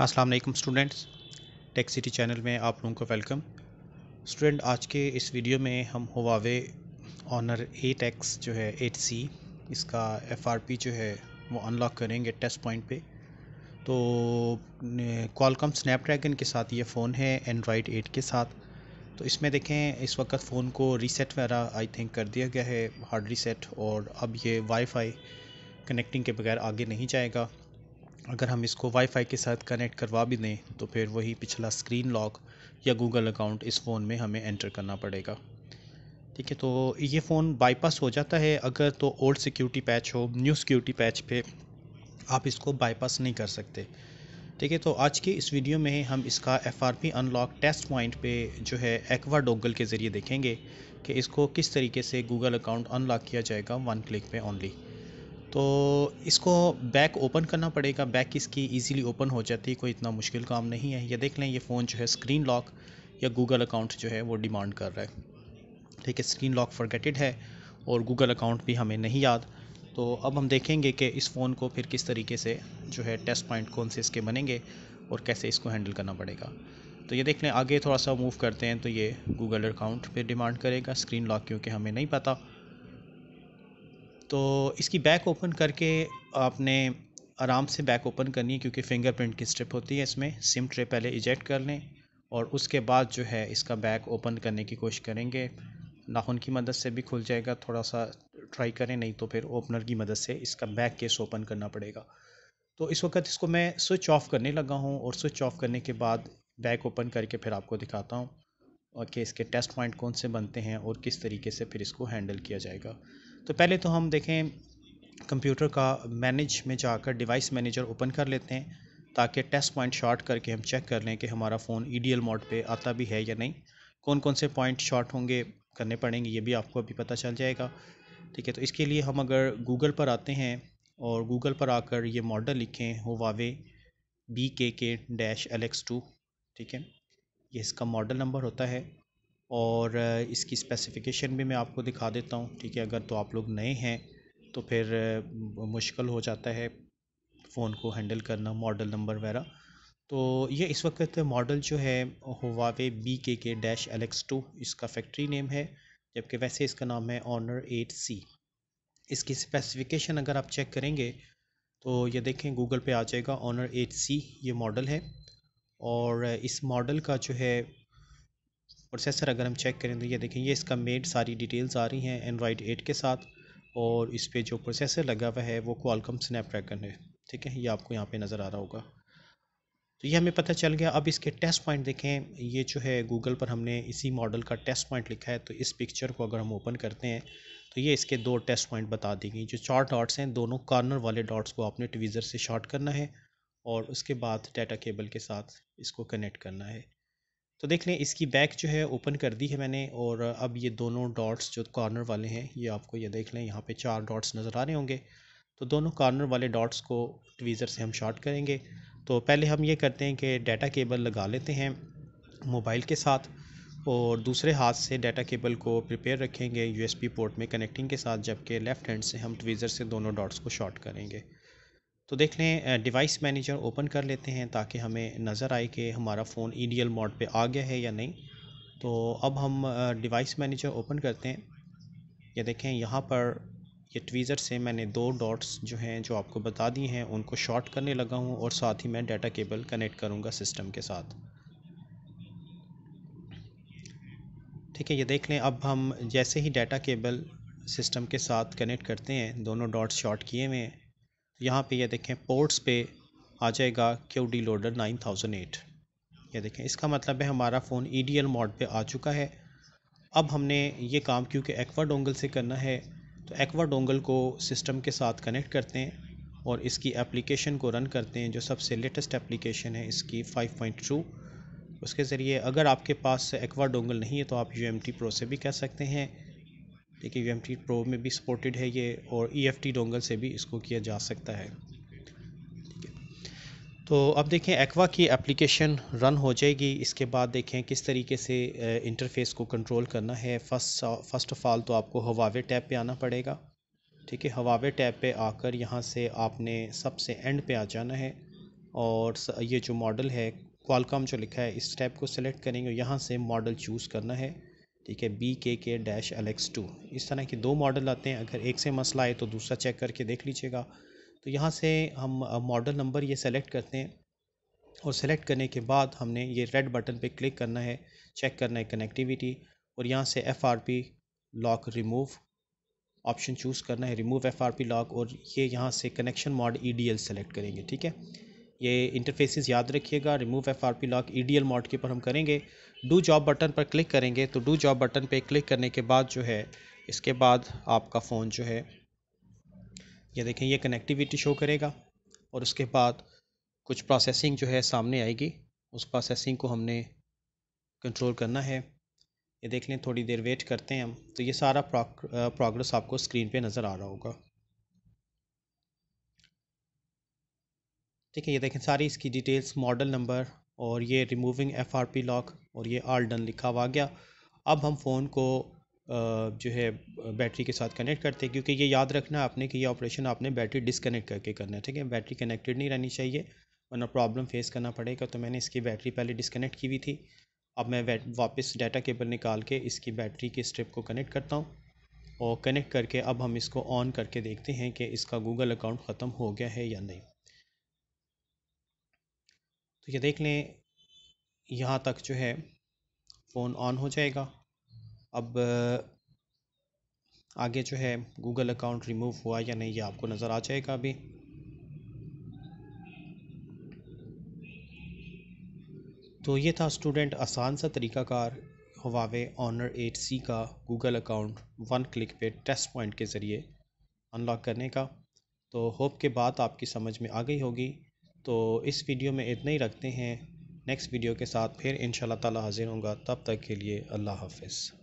अस्सलाम वालेकुम students. Tech city channel में आप लोगों को वेलकम। स्टूडेंट, आज के इस वीडियो में हम हवावे ऑनर एट एक्स जो है एट सी इसका एफआरपी जो है, वो अनलॉक करेंगे टेस्ट पॉइंट पे। तो कॉलकम स्नैपड्रैगन के साथ ये फ़ोन है एंड्रॉयड एट के साथ। तो इसमें देखें, इस वक्त फ़ोन को रीसेट वगैरह आई थिंक कर दिया गया है हार्ड रीसेट और अब ये वाईफाई कनेक्टिंग के बगैर आगे नहीं जाएगा। अगर हम इसको वाईफाई के साथ कनेक्ट करवा भी दें तो फिर वही पिछला स्क्रीन लॉक या गूगल अकाउंट इस फ़ोन में हमें एंटर करना पड़ेगा। ठीक है तो ये फ़ोन बाईपास हो जाता है। अगर तो ओल्ड सिक्योरिटी पैच हो न्यू सिक्योरिटी पैच पे आप इसको बाईपास नहीं कर सकते। ठीक है तो आज के इस वीडियो में हम इसका F R P unlock test point पे जो है एक्वा डोगल के ज़रिए देखेंगे कि इसको किस तरीके से गूगल अकाउंट अनलॉक किया जाएगा वन क्लिक पे ओनली तो इसको बैक ओपन करना पड़ेगा। बैक इसकी इजीली ओपन हो जाती है, कोई इतना मुश्किल काम नहीं है। ये देख लें, ये फ़ोन जो है स्क्रीन लॉक या गूगल अकाउंट जो है वो डिमांड कर रहा है। ठीक है स्क्रीन लॉक फॉरगेटेड है और गूगल अकाउंट भी हमें नहीं याद। तो अब हम देखेंगे कि इस फ़ोन को फिर किस तरीके से जो है टेस्ट पॉइंट कौन से इसके बनेंगे और कैसे इसको हैंडल करना पड़ेगा। तो ये देख लें, आगे थोड़ा सा मूव करते हैं तो ये गूगल अकाउंट पे डिमांड करेगा। स्क्रीन लॉक क्योंकि हमें नहीं पता। तो इसकी बैक ओपन करके आपने आराम से बैक ओपन करनी है, क्योंकि फिंगरप्रिंट की स्ट्रिप होती है इसमें। सिम ट्रे पहले इजेक्ट कर लें और उसके बाद जो है इसका बैक ओपन करने की कोशिश करेंगे। नाखून की मदद से भी खुल जाएगा थोड़ा सा ट्राई करें, नहीं तो फिर ओपनर की मदद से इसका बैक केस ओपन करना पड़ेगा। तो इस वक्त इसको मैं स्विच ऑफ़ करने लगा हूँ और स्विच ऑफ़ करने के बाद बैक ओपन करके फिर आपको दिखाता हूँ, कि इसके टेस्ट पॉइंट कौन से बनते हैं और किस तरीके से फिर इसको हैंडल किया जाएगा। तो पहले तो हम देखें कंप्यूटर का मैनेज में जाकर डिवाइस मैनेजर ओपन कर लेते हैं, ताकि टेस्ट पॉइंट शॉर्ट करके हम चेक कर लें कि हमारा फ़ोन ईडीएल मोड पे आता भी है या नहीं। कौन कौन से पॉइंट शॉर्ट होंगे करने पड़ेंगे, ये भी आपको अभी पता चल जाएगा। ठीक है तो इसके लिए हम अगर गूगल पर आते हैं और गूगल पर आकर ये मॉडल लिखें हो Huawei B K K dash L X to ठीक है? ये इसका मॉडल नंबर होता है। और इसकी स्पेसिफ़िकेशन भी मैं आपको दिखा देता हूँ, ठीक है? अगर तो आप लोग नए हैं तो फिर मुश्किल हो जाता है फ़ोन को हैंडल करना, मॉडल नंबर वगैरह। तो ये इस वक्त मॉडल जो है Huawei B K K dash L X two इसका फैक्ट्री नेम है, जबकि वैसे इसका नाम है ऑनर एट सी इसकी स्पेसिफ़िकेशन अगर आप चेक करेंगे तो ये देखें गूगल पे आ जाएगा ऑनर एट सी ये मॉडल है। और इस मॉडल का जो है प्रोसेसर अगर हम चेक करें तो ये देखें, ये इसका मेड सारी डिटेल्स आ रही हैं एंड्रॉयड एट के साथ और इस पर जो प्रोसेसर लगा हुआ है वो क्वालकम स्नैपड्रैगन है, ठीक है? ये आपको यहाँ पे नज़र आ रहा होगा। तो ये हमें पता चल गया। अब इसके टेस्ट पॉइंट देखें, ये जो है गूगल पर हमने इसी मॉडल का टेस्ट पॉइंट लिखा है तो इस पिक्चर को अगर हम ओपन करते हैं तो ये इसके दो टेस्ट पॉइंट बता दी गई, जो चार डॉट्स हैं, दोनों कॉर्नर वाले डॉट्स को आपने ट्वीज़र से शॉर्ट करना है और उसके बाद डाटा केबल के साथ इसको कनेक्ट करना है। तो देख लें, इसकी बैक जो है ओपन कर दी है मैंने और अब ये दोनों डॉट्स जो कॉर्नर वाले हैं, ये आपको ये देख लें, यहाँ पे चार डॉट्स नज़र आ रहे होंगे। तो दोनों कॉर्नर वाले डॉट्स को ट्वीज़र से हम शॉर्ट करेंगे। तो पहले हम ये करते हैं कि डाटा केबल लगा लेते हैं मोबाइल के साथ और दूसरे हाथ से डाटा केबल को प्रिपेयर रखेंगे यूएसबी पोर्ट में कनेक्टिंग के साथ, जबकि लेफ़्ट हैंड से हम ट्वीज़र से दोनों डॉट्स को शॉर्ट करेंगे। तो देख लें डिवाइस मैनेजर ओपन कर लेते हैं ताकि हमें नज़र आए कि हमारा फ़ोन ई डी मोड पे आ गया है या नहीं। तो अब हम डिवाइस मैनेजर ओपन करते हैं। ये देखें, यहाँ पर ये ट्वीज़र से मैंने दो डॉट्स जो हैं, जो आपको बता दिए हैं, उनको शॉर्ट करने लगा हूँ और साथ ही मैं डाटा केबल कनेक्ट करूँगा सिस्टम के साथ। ठीक है, ये देख लें, अब हम जैसे ही डाटा केबल सिस्टम के साथ कनेक्ट करते हैं, दोनों डॉट्स शॉर्ट किए हुए हैं। यहाँ पे ये देखें पोर्ट्स पे आ जाएगा Q D loader nine thousand eight ये देखें, इसका मतलब है हमारा phone E D L mode पर आ चुका है। अब हमने ये काम, क्योंकि एक्वा डोंगल से करना है तो एक्वा डोंगल को सिस्टम के साथ कनेक्ट करते हैं और इसकी एप्लीकेशन को रन करते हैं, जो सबसे लेटेस्ट एप्लीकेशन है इसकी 5.2 उसके ज़रिए अगर आपके पास एक्वा डोंगल नहीं है तो आप यू एम टी प्रो से भी कह सकते हैं। देखिए यू एम टी प्रो में भी सपोर्टेड है ये और ई एफ़ टी डोंगल से भी इसको किया जा सकता है। तो अब देखें एक्वा की एप्लीकेशन रन हो जाएगी। इसके बाद देखें, किस तरीके से इंटरफेस को कंट्रोल करना है। फ़र्स्ट फ़र्स्ट ऑफ़ ऑल तो आपको हवावे टैब पे आना पड़ेगा। ठीक है हवावे टैब पे आकर यहाँ से आपने सबसे एंड पे आ जाना है और ये जो मॉडल है क्वालकॉम जो लिखा है, इस टैब को सिलेक्ट करेंगे यहाँ से मॉडल चूज़ करना है। ठीक है B K K dash L X to इस तरह के दो मॉडल आते हैं। अगर एक से मसला आए तो दूसरा चेक करके देख लीजिएगा। तो यहाँ से हम मॉडल नंबर ये सेलेक्ट करते हैं और सेलेक्ट करने के बाद हमने ये रेड बटन पे क्लिक करना है चेक करना है कनेक्टिविटी और यहाँ से F R P lock remove option choose करना है। Remove F R P lock और ये यहाँ से connection mode E D L select करेंगे, ठीक है? ये इंटरफेसेस याद रखिएगा। Remove F R P lock E D L mode के ऊपर हम करेंगे। डू जॉब बटन पर क्लिक करेंगे। तो डू जॉब बटन पर क्लिक करने के बाद जो है, इसके बाद आपका फ़ोन जो है, ये देखें, ये कनेक्टिविटी शो करेगा। और उसके बाद कुछ प्रोसेसिंग जो है सामने आएगी। उस प्रोसेसिंग को हमने कंट्रोल करना है। ये देख लें, थोड़ी देर वेट करते हैं हम। तो ये सारा प्रोग्रेस आपको स्क्रीन पे नज़र आ रहा होगा। ठीक है, ये देखें सारी इसकी डिटेल्स मॉडल नंबर और ये removing F R P lock और ये आल डन लिखा हुआ गया। अब हम फ़ोन को जो है बैटरी के साथ कनेक्ट करते हैं क्योंकि ये याद रखना आपने कि ये ऑपरेशन आपने बैटरी डिसकनेक्ट करके करना है, ठीक है? बैटरी कनेक्टेड नहीं रहनी चाहिए, वरना प्रॉब्लम फेस करना पड़ेगा। तो मैंने इसकी बैटरी पहले डिसकनेक्ट की हुई थी। अब मैं वापस डाटा केबल निकाल के इसकी बैटरी की स्ट्रिप को कनेक्ट करता हूँ और कनेक्ट करके अब हम इसको ऑन करके देखते हैं कि इसका गूगल अकाउंट ख़त्म हो गया है या नहीं। तो ये देख लें, यहाँ तक जो है फ़ोन ऑन हो जाएगा। अब, आगे जो है गूगल अकाउंट रिमूव हुआ या नहीं, ये आपको नज़र आ जाएगा अभी। तो ये था स्टूडेंट आसान सा तरीकाकार हवावे ऑनर एट सी का गूगल अकाउंट वन क्लिक पे टेस्ट पॉइंट के ज़रिए अनलॉक करने का। तो होप के बाद आपकी समझ में आ गई होगी। तो इस वीडियो में इतना ही रखते हैं। नेक्स्ट वीडियो के साथ फिर इन ताला हाजिर होंगे तब तक के लिए अल्लाह हाफिज़।